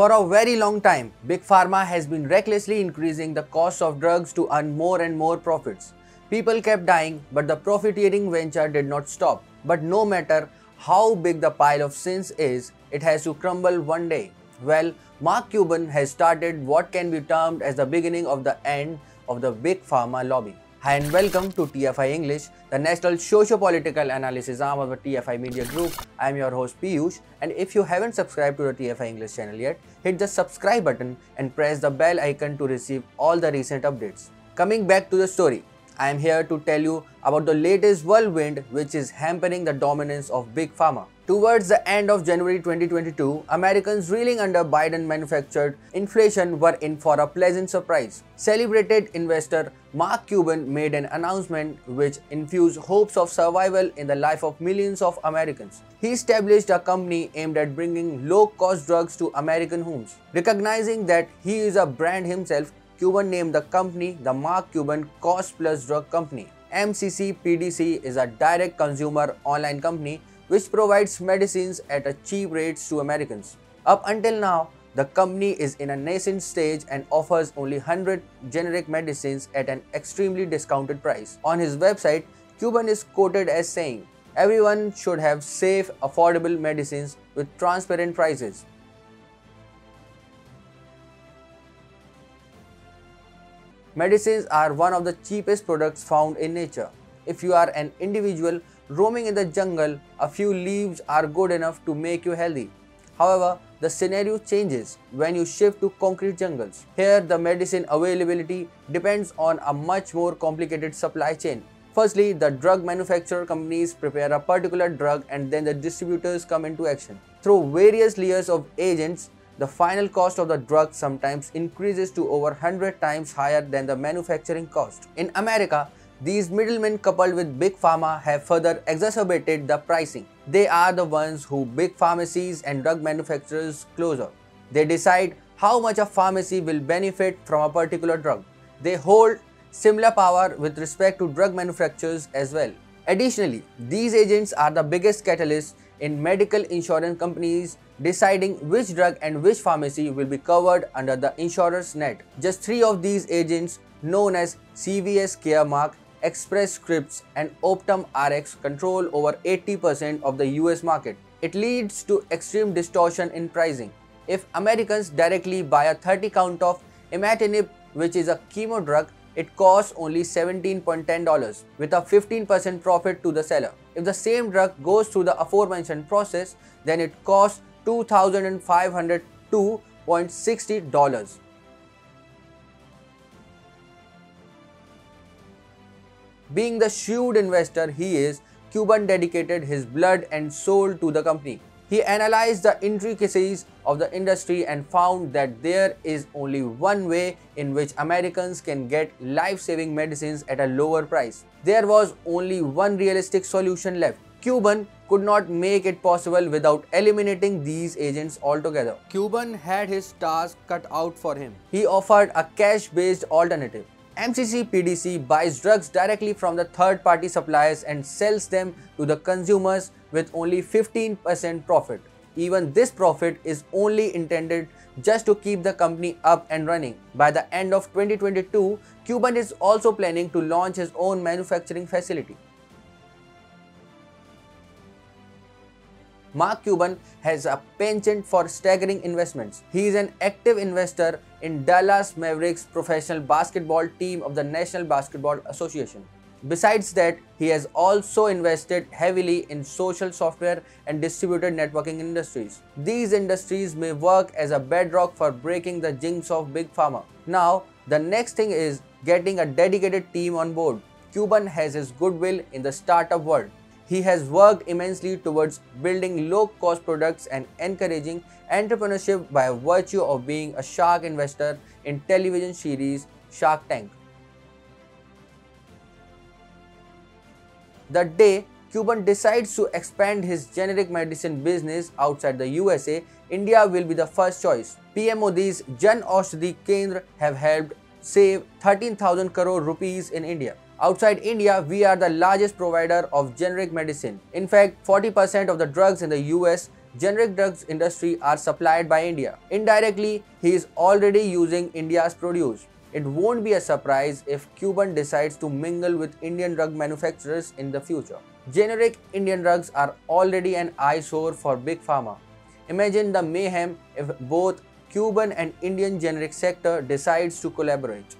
For a very long time, Big Pharma has been recklessly increasing the cost of drugs to earn more and more profits. People kept dying, but the profiteering venture did not stop. But no matter how big the pile of sins is, it has to crumble one day. Well, Mark Cuban has started what can be termed as the beginning of the end of the Big Pharma lobby. Hi and welcome to TFI English, the national socio-political analysis arm of the TFI Media Group. I am your host Piyush and if you haven't subscribed to the TFI English channel yet, hit the subscribe button and press the bell icon to receive all the recent updates. Coming back to the story, I am here to tell you about the latest whirlwind which is hampering the dominance of Big Pharma. Towards the end of January 2022, Americans reeling under Biden manufactured inflation were in for a pleasant surprise. Celebrated investor Mark Cuban made an announcement which infused hopes of survival in the life of millions of Americans. He established a company aimed at bringing low-cost drugs to American homes. Recognizing that he is a brand himself, Cuban named the company the Mark Cuban Cost Plus Drug Company. MCC PDC is a direct consumer online company which provides medicines at a cheap rates to Americans. Up until now, the company is in a nascent stage and offers only 100 generic medicines at an extremely discounted price. On his website, Cuban is quoted as saying, Everyone should have safe, affordable medicines with transparent prices. Medicines are one of the cheapest products found in nature. If you are an individual roaming in the jungle, a few leaves are good enough to make you healthy. However, the scenario changes when you shift to concrete jungles. Here, the medicine availability depends on a much more complicated supply chain. Firstly, the drug manufacturer companies prepare a particular drug and then the distributors come into action. Through various layers of agents, the final cost of the drug sometimes increases to over 100 times higher than the manufacturing cost. In America, these middlemen coupled with big pharma have further exacerbated the pricing. They are the ones who big pharmacies and drug manufacturers closer. They decide how much a pharmacy will benefit from a particular drug. They hold similar power with respect to drug manufacturers as well. Additionally, these agents are the biggest catalysts in medical insurance companies deciding which drug and which pharmacy will be covered under the insurer's net. Just three of these agents known as CVS Caremark, Express Scripts and Optum RX control over 80% of the US market. It leads to extreme distortion in pricing. If Americans directly buy a 30 count of imatinib which is a chemo drug it costs only $17.10 with a 15% profit to the seller. If the same drug goes through the aforementioned process, then it costs $2,502.60. Being the shrewd investor he is, Cuban dedicated his blood and soul to the company. He analyzed the intricacies of the industry and found that there is only one way in which Americans can get life-saving medicines at a lower price. There was only one realistic solution left. Cuban could not make it possible without eliminating these agents altogether. Cuban had his task cut out for him. He offered a cash-based alternative. MCC PDC buys drugs directly from the third-party suppliers and sells them to the consumers with only 15% profit. Even this profit is only intended just to keep the company up and running. By the end of 2022, Cuban is also planning to launch his own manufacturing facility. Mark Cuban has a penchant for staggering investments. He is an active investor in Dallas Mavericks professional basketball team of the National Basketball Association. Besides that, he has also invested heavily in social software and distributed networking industries. These industries may work as a bedrock for breaking the jinx of big pharma. Now, the next thing is getting a dedicated team on board. Cuban has his goodwill in the startup world. He has worked immensely towards building low-cost products and encouraging entrepreneurship by virtue of being a shark investor in television series Shark Tank. The day Cuban decides to expand his generic medicine business outside the USA, India will be the first choice. PM Modi's Jan Aushadhi Kendra have helped save 13,000 crore rupees in India. Outside India, we are the largest provider of generic medicine. In fact, 40% of the drugs in the US generic drugs industry are supplied by India. Indirectly, he is already using India's produce. It won't be a surprise if Cuban decides to mingle with Indian drug manufacturers in the future. Generic Indian drugs are already an eyesore for Big Pharma. Imagine the mayhem if both Cuban and Indian generic sector decides to collaborate.